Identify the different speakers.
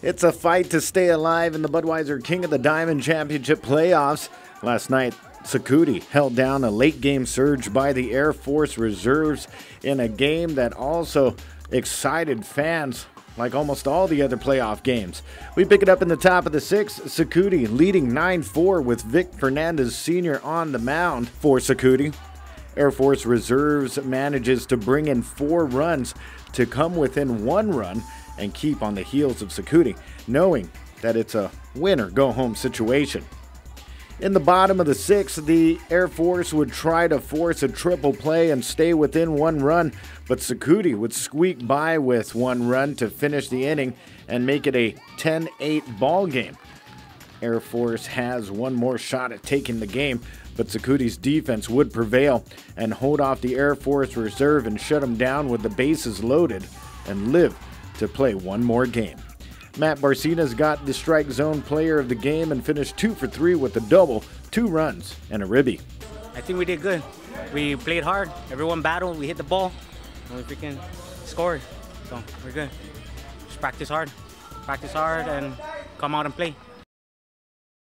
Speaker 1: It's a fight to stay alive in the Budweiser King of the Diamond Championship playoffs. Last night, Sakudi held down a late game surge by the Air Force Reserves in a game that also excited fans like almost all the other playoff games. We pick it up in the top of the sixth. Sakudi leading 9 4 with Vic Fernandez Sr. on the mound for Sakudi. Air Force Reserves manages to bring in four runs to come within one run and keep on the heels of Sakudi, knowing that it's a win or go home situation. In the bottom of the sixth, the Air Force would try to force a triple play and stay within one run, but Sakudi would squeak by with one run to finish the inning and make it a 10 8 ball game. Air Force has one more shot at taking the game, but Sakudi's defense would prevail and hold off the Air Force Reserve and shut them down with the bases loaded and live to play one more game. Matt Barcenas got the strike zone player of the game and finished two for three with a double, two runs, and a ribby.
Speaker 2: I think we did good. We played hard. Everyone battled. We hit the ball. And we freaking scored. So we're good. Just practice hard. Practice hard and come out and play.